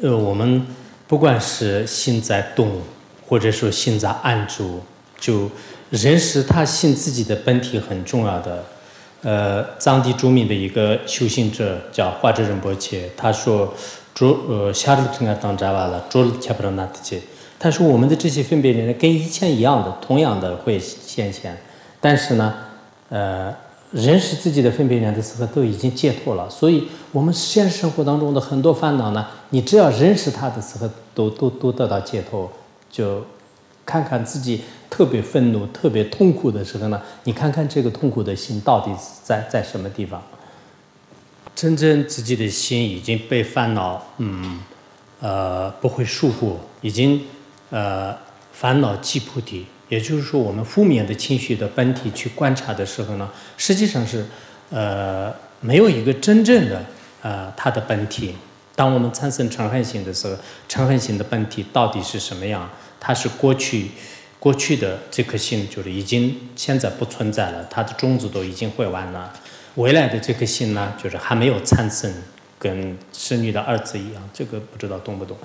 呃，我们不管是心在动，或者说心在安住，就认识他心自己的本体很重要的。呃，藏地著名的一个修行者叫华智仁波切，他说：“卓呃，夏日听啊当扎瓦了，卓切不能拿得切。”他说：“我们的这些分别念跟以前一样的，同样的会显现，但是呢，呃。”认识自己的分别念的时候，都已经解脱了。所以，我们现实生活当中的很多烦恼呢，你只要认识它的时候，都都都得到解脱。就看看自己特别愤怒、特别痛苦的时候呢，你看看这个痛苦的心到底在在什么地方？真正自己的心已经被烦恼，嗯，呃，不会束缚，已经呃，烦恼即菩提。也就是说，我们负面的情绪的本体去观察的时候呢，实际上是，呃，没有一个真正的，呃，它的本体。当我们产生嗔恨心的时候，嗔恨心的本体到底是什么样？它是过去，过去的这颗心就是已经现在不存在了，它的种子都已经毁完了。未来的这颗心呢，就是还没有产生。跟生女的儿子一样，这个不知道懂不懂。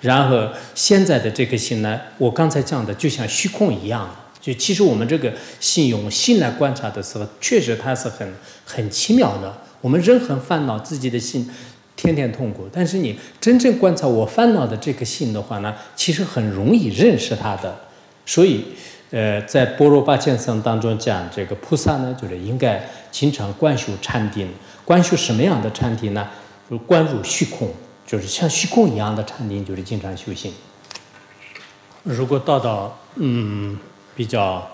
然后现在的这个心呢，我刚才讲的就像虚空一样，就其实我们这个心用心来观察的时候，确实它是很很奇妙的。我们人很烦恼，自己的心天天痛苦，但是你真正观察我烦恼的这个心的话呢，其实很容易认识它的。所以，呃，在般若八千僧当中讲，这个菩萨呢，就是应该经常观修禅定，观修什么样的禅定呢？就观入虚空，就是像虚空一样的禅定，就是经常修行。如果到到嗯比较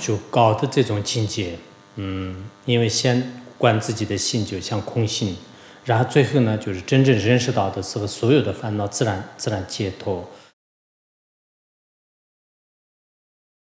就高的这种境界，嗯，因为先观自己的心就像空性，然后最后呢，就是真正认识到的时候，所有的烦恼自然自然解脱。